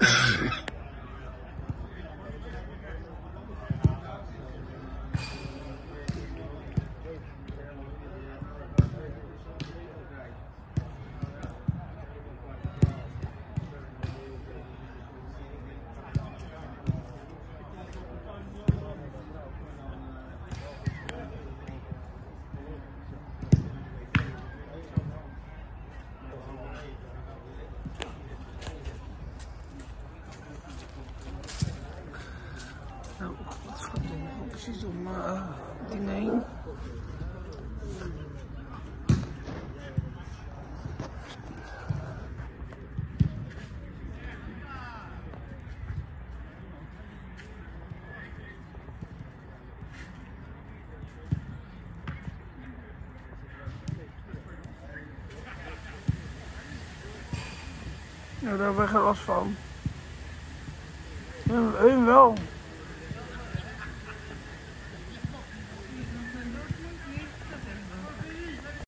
Yeah. Opties om uh, diner. Ja, daar hebben we geen last van. Hun wel.